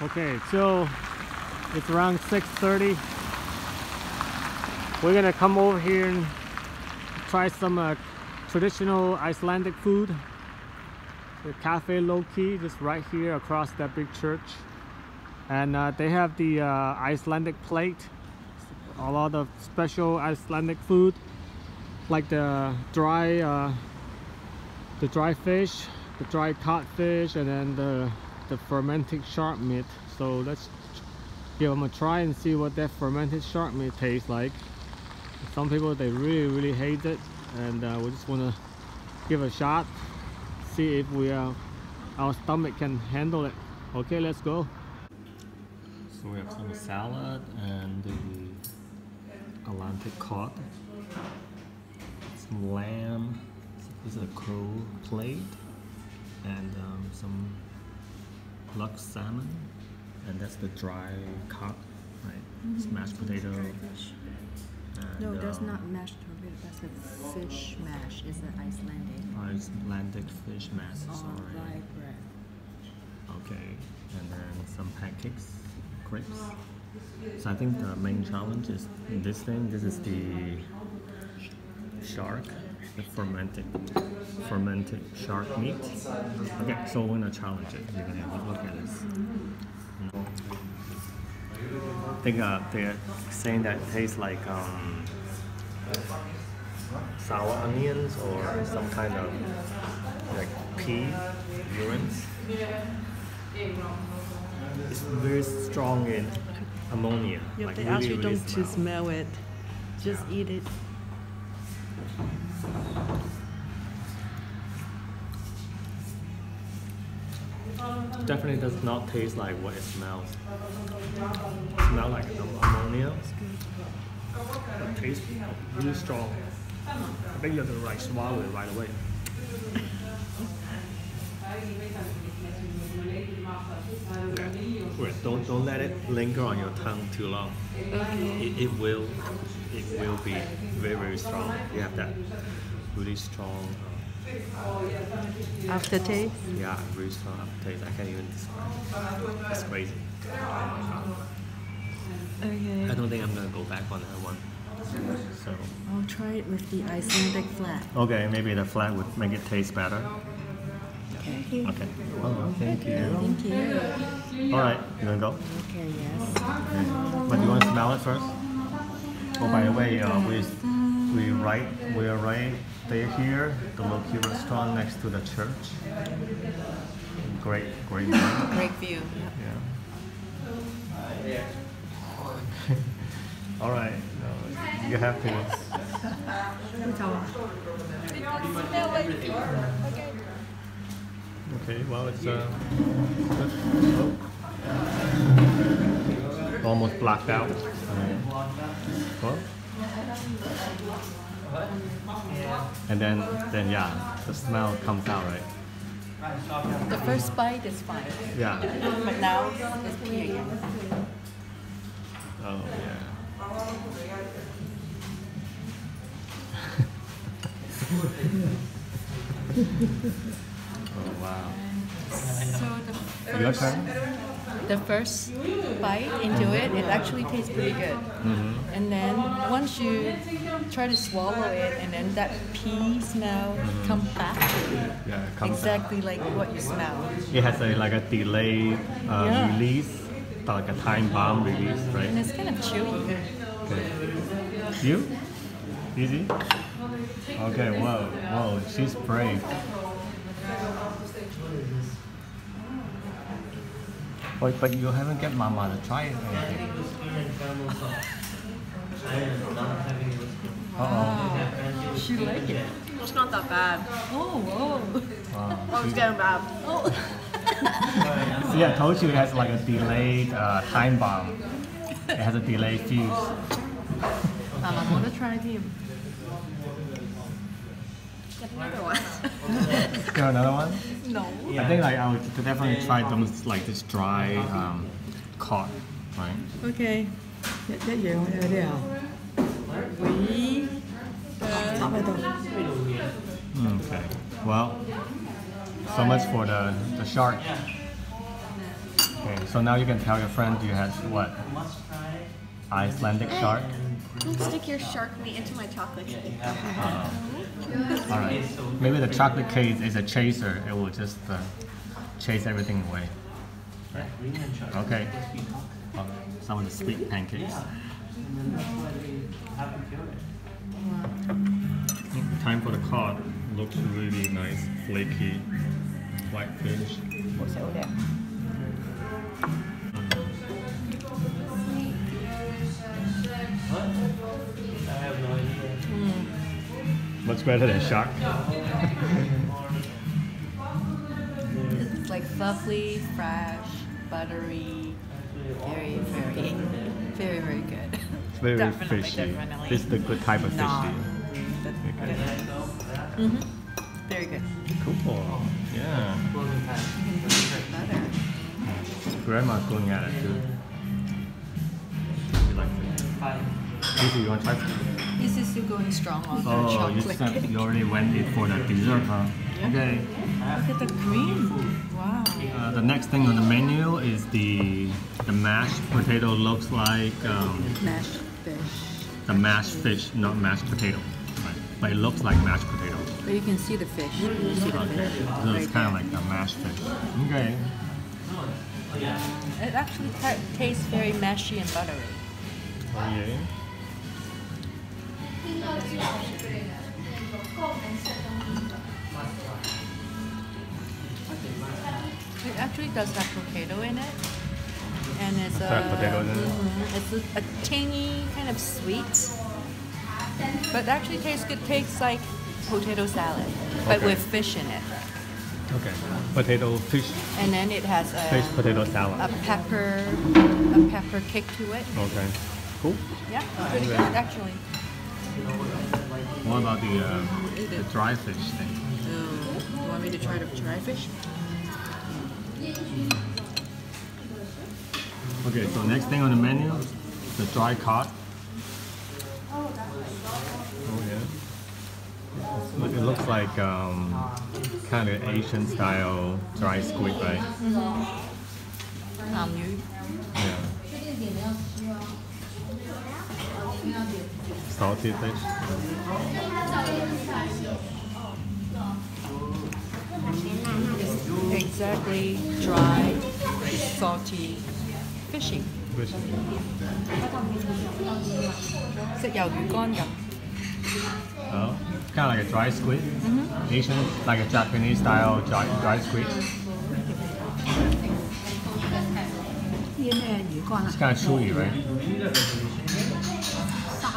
Okay, so it's around 6.30. We're gonna come over here and try some uh, traditional Icelandic food. The Cafe Loki, just right here across that big church. And uh, they have the uh, Icelandic plate. A lot of special Icelandic food, like the dry, uh, the dry fish, the dry codfish, and then the the fermented shark meat. So let's give them a try and see what that fermented shark meat tastes like. Some people they really really hate it, and uh, we just want to give a shot, see if we uh, our stomach can handle it. Okay, let's go. So we have some salad and the Atlantic cod, some lamb. This is a crow plate, and um, some Lux salmon, and that's the dry cod, right? Smashed potato. and, No, that's um, not mashed potato. That's a fish mash. It's an Icelandic. Icelandic fish mass, Or sorry. rye bread. Okay, and then some pancakes, crepes. So I think the main challenge is this thing. This is the shark, the fermented fermented shark meat. Okay, so we're gonna challenge it. You're gonna have a look at this. I think uh, they're saying that it tastes like um, sour onions or some kind of like pea urines. It's very strong in ammonia. Yep, like they really, ask you really don't to smell. smell it. Just eat it. Definitely does not taste like what it smells. Smell like am- ammonia. But tastes really strong. I think you have to like swallow it right away. Yeah. Don't don't let it linger on your tongue too long. It, it will it will be very very strong. You have that really strong uh, Aftertaste. yeah, really strong aftertaste. I can't even describe. It's crazy. Okay. I don't think I'm gonna go back on that one. So I'll try it with the Icelandic flat. okay, maybe the flat would make it taste better. Okay. Okay. Oh, thank you. Thank you. All right, you wanna go? Okay, yes. But do you want to smell it first? Oh, by the way, uh, we we right we are right there here, the Loki restaurant next to the church. Great, great. view. Great view. Yeah. All right. No, you have to. Okay. Well, it's uh. Oh. Almost blacked out. Well. And then, then yeah, the smell comes out, right? The first bite is fine, Yeah. but now it's clear again. Oh yeah. oh wow. So the Your turn. The first bite into it, it actually tastes pretty good. And then once you try to swallow it, and then that pea smell comes back to you. Yeah, it comes out. Exactly like what you smell. It has a like a delayed uh, Yeah. release, like a time bomb release, right? And it's kind of chewy. Okay. You? Easy? Okay, whoa, whoa, she's brave. Wait, but you haven't get Mama to try it. Uh-oh. She like it. It's not that bad. Oh, whoa. oh. Wow. Oh, it's getting bad. See, I told you it has like a delayed uh, time bomb. It has a delayed fuse. I want to try him. Get another one. Got another one? No. I think like I would definitely try those like this dry um, cod, right? Okay. Dạ, dạ gì không? Dạ à? We Thắp vào tôi. Okay. Well, so much for the, the shark. Okay, so now you can tell your friend you had what? Icelandic shark. Stick your shark meat into my chocolate cake. All right. Maybe the chocolate cake is a chaser. It will just uh, chase everything away. Right. Okay. Oh, some of the sweet pancakes. Time for the cod. Looks really nice, flaky, white fish. Bộ xẻo Much better than shark. It's like fluffy, fresh, buttery, very, very, very, very good. It's very Definitely, fishy. definitely. This is the good type of fishy. That's. Mm-hmm. Very good. Cool. Yeah. Butter. Grandma's going at it too. She likes it. Lucy, you want to try some? This is still going strong on the Oh, you, chocolate cake. you already went in for the dessert, huh? Okay. Look at the cream. Wow. Uh, the next thing on the menu is the the mashed potato. Looks like um, Mashed fish. the mashed fish, not mashed potato. Right. But it looks like mashed potato. But you can see the fish. You see the Okay. fish. So it's right kind of like the mashed fish. Okay. It actually ta- tastes very mashy and buttery. Oh yeah. It actually does have potato in it. And it's a, potato in it? Mhm. it's a, tangy kind of sweet. But it actually tastes good. Tastes like potato salad, but Okay. with fish in it. Okay. Potato fish And then it has a, fish potato salad. a pepper, a pepper kick to it. Okay. Cool. Yeah, pretty good actually. What about the uh, the dry fish thing? Do you want me to try the dry fish? Okay, so next thing on the menu, is the dry cod. Oh yeah. It looks like um, kind of Asian style dry squid, right? Um, Yeah Salty fish. exactly dry, salty, fishy. Fish. 食鱿鱼干咁。 Oh, kind of like a dry squid. Asian, like a Japanese style dry, dry squid. 呢啲咩鱼干啊 It's？kind of chewy, right?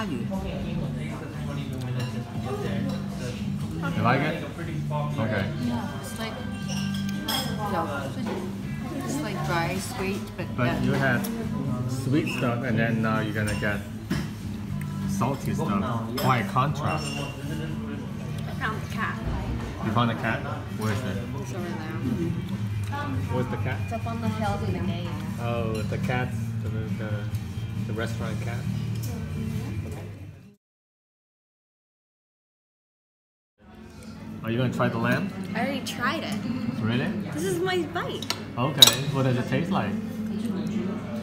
鯊魚。You like it? Okay. Yeah, it's like it's like dry, sweet, but, But yeah. you had sweet stuff, and then now you're gonna get salty stuff. Quite a contrast. I found the cat. You found a cat? Where is it? It's over there. Where's the cat? It's up on the shelf in the gate. Oh, the cat, the, the, the restaurant cat. Mm-hmm. Are you gonna try the lamb? I already tried it. Really? This is my bite. Okay. What does it taste like?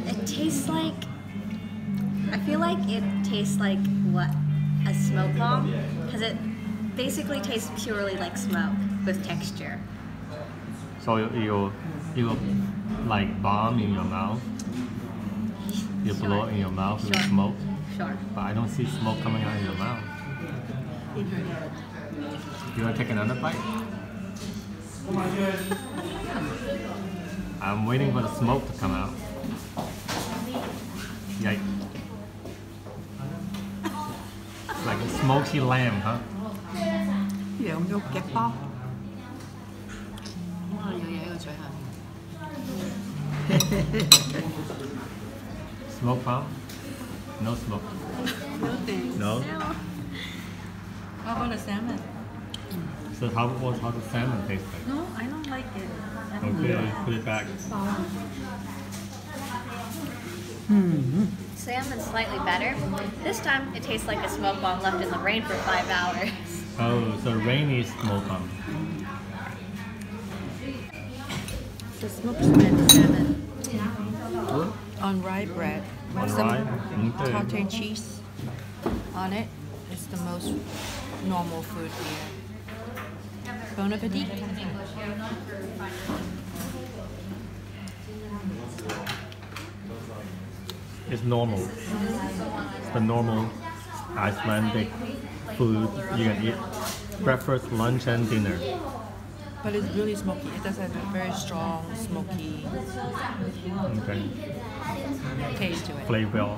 It tastes like. I feel like it tastes like what a smoke bomb, because it basically tastes purely like smoke with texture. So you you like bomb in your mouth. You blow in your mouth with Sure. smoke, Sure. but I don't see smoke coming out of your mouth. You want to take another bite? I'm waiting for the smoke to come out. Yikes. It's like a smoky lamb, huh? Yeah, ông vô kẹp smoke bomb? No smoke. no thanks. No? How about a salmon? So how what how the salmon taste like? No, I don't like it. Okay, put it back. Mm-hmm. Salmon's slightly better. This time it tastes like a smoke bomb left in the rain for five hours. Oh, so rainy smoke bomb. The smoked salmon. salmon. on rye bread with On some rye? Okay. cottage cheese on it. It's the most normal food here. Bon appetit. It's normal. It's the normal Icelandic food you can eat. Breakfast, lunch, and dinner. But it's really smoky. It does have a very strong smoky Okay. taste to it. Flavor.